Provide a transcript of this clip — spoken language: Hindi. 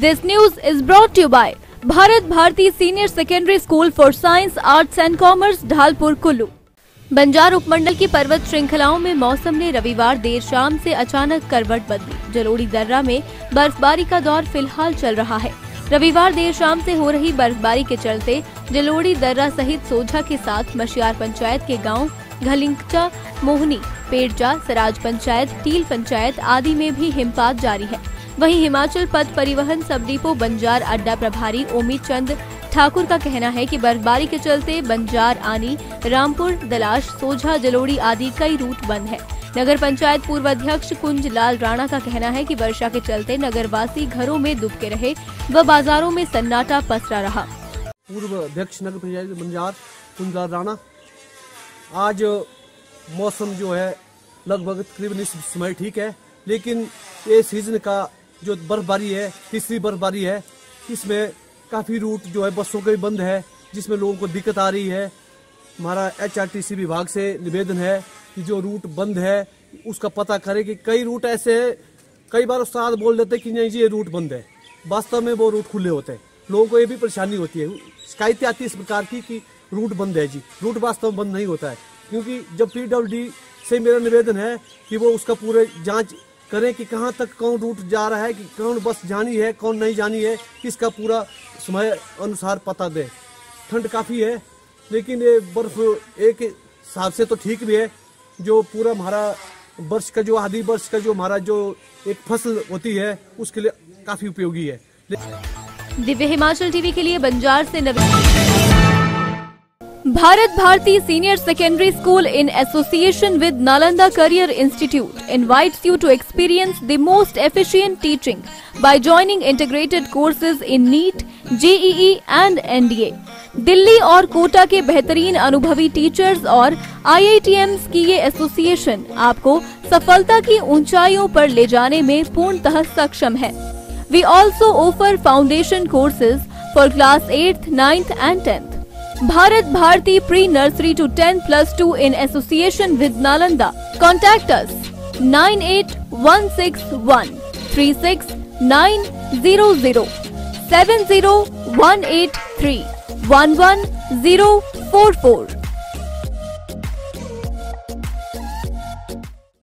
This news is to you by Bharat Bharti senior secondary school for science arts and commerce Dhalpur Kullu Banjar उपमंडल की पर्वत श्रृंखलाओं में मौसम ने रविवार देर शाम से अचानक करवट बदली। जलोड़ी दर्रा में बर्फबारी का दौर फ़िलहाल चल रहा है। रविवार देर शाम से हो रही बर्फबारी के चलते जलोड़ी दर्रा सहित सोझा के साथ मशियार पंचायत के गाँव घलिंगचा, मोहनी, पेड़चा, सराज पंचायत, टील पंचायत आदि में भी हिमपात जारी है। वहीं हिमाचल पथ परिवहन सब डिपो बंजार अड्डा प्रभारी ओमी चंद ठाकुर का कहना है कि बर्फबारी के चलते बंजार, आनी, रामपुर, दलाश, सोझा, जलोड़ी आदि कई रूट बंद है। नगर पंचायत पूर्व अध्यक्ष कुंज लाल राणा का कहना है कि वर्षा के चलते नगरवासी घरों में दुबके रहे व बाजारों में सन्नाटा पसरा रहा। पूर्व अध्यक्ष नगर पंचायत बंजार कुंजलाल राणा, आज मौसम जो है, लगभग तकरीबन इस समय ठीक है, लेकिन ये सीज़न का जो बर्फबारी है, तीसरी बर्फबारी है, इसमें काफ़ी रूट जो है बसों के बंद है, जिसमें लोगों को दिक्कत आ रही है। हमारा एच विभाग से निवेदन है कि जो रूट बंद है, उसका पता करें कि कई रूट ऐसे कई बार उस्ताद बोल देते कि नहीं जी, ये रूट बंद है। वास्तव में वो रूट खुले होते हैं। लोगों को ये भी परेशानी होती है। शिकायतें आती है इस प्रकार की कि रूट बंद है जी। रूट वास्तव में बंद नहीं होता है। क्योंकि जब पी से मेरा निवेदन है कि वो उसका पूरे जाँच करें कि कहाँ तक कौन रूट जा रहा है, कि कौन बस जानी है, कौन नहीं जानी है इसका पूरा समय अनुसार पता दे। ठंड काफ़ी है, लेकिन ये बर्फ़ एक हिसाब से तो ठीक भी है, जो पूरा हमारा वर्ष का जो आधी वर्ष का जो हमारा जो एक फ़सल होती है, उसके लिए काफ़ी उपयोगी है। दिव्य हिमाचल टीवी के लिए बंजार से Naveen. Bharat Bharti senior secondary school in association with Nalanda career institute invite you to experience the most efficient teaching by joining integrated courses in NEET JEE and NDA Delhi और कोटा के बेहतरीन अनुभवी टीचर्स और आईआईटीएम्स की ये एसोसिएशन आपको सफलता की ऊंचाइयों पर ले जाने में पूर्णतः सक्षम है। We also offer foundation courses for class eighth ninth and tenth Bharat Bharti pre nursery to ten plus two in association with Nalanda contact nine eight one six one three six nine zero zero seven zero one eight three one one zero four four